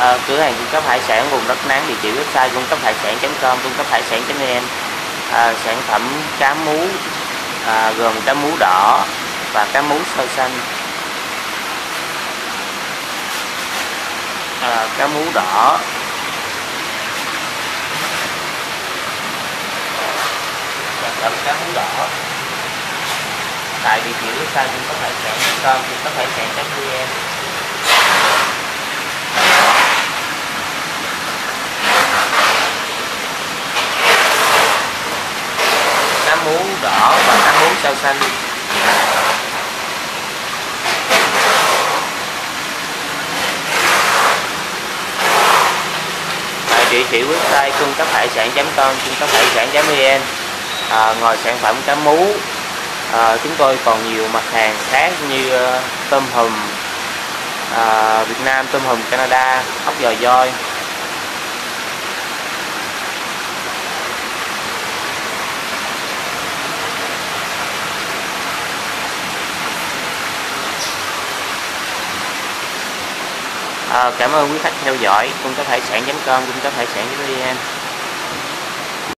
À, cửa hàng cung cấp hải sản vùng đất nắng địa chỉ website cung cấp hải sản.com cung cấp hải sản.vn à, ờ, sản phẩm cá mú à, gồm cá mú đỏ và cá mú sơ xanh. À, cá mú đỏ. Sản phẩm cá mú đỏ. Tại địa chỉ website cung cấp hải sản.com cung cấp hải sản.vn cá mú đỏ và rau xanh tại địa chỉ website cung cấp hải sản.com cung cấp hải sản.vn à, ngoài sản phẩm cá mú à, chúng tôi còn nhiều mặt hàng khác như uh, tôm hùm à, Việt Nam tôm hùm Canada ốc giò voi À, cảm ơn quý khách theo dõi. Cung cấp hải sản.com cung cấp hải sản.vn